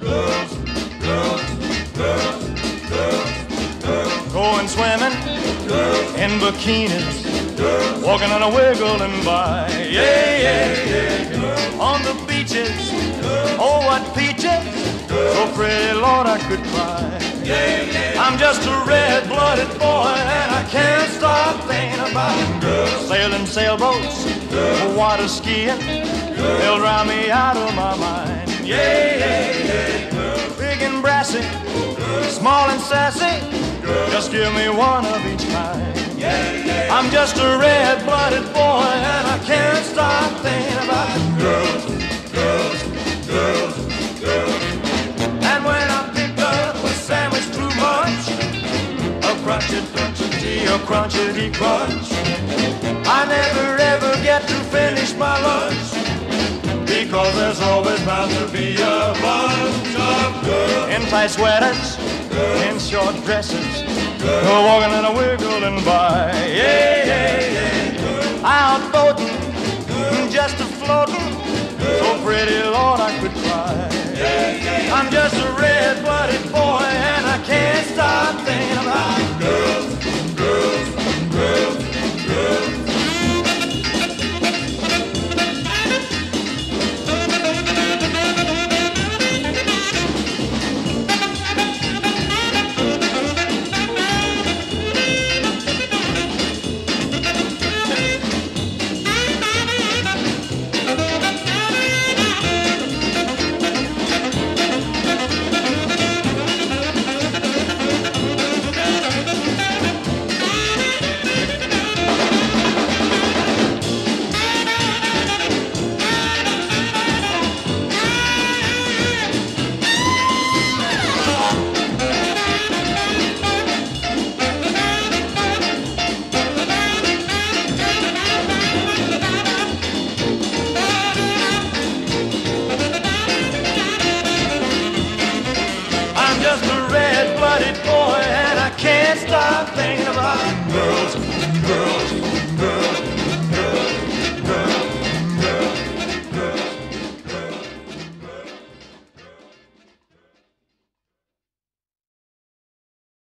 girls, girls, girls, girls, girls. Going swimming in bikinis, walking on a wiggle and by. Yeah, yeah, yeah. On the beaches, oh what peaches, so pretty, Lord, I could cry. I'm just a red-blooded boy, and I can't stop thinking about girls sailing sailboats, water skiing. They'll drown me out of my mind. Yeah, yeah, yeah. And small and sassy. Just give me one of each kind. I'm just a red-blooded boy, and I can't stop thinking about girls, girls, girls, girls. And when I pick up a sandwich too much, a crunchy, crunchy, a crunchity crunch, I never ever get to finish my lunch. Because there's always bound to be a bunch in tight sweaters, in short dresses, walking and a wiggling by. Yeah,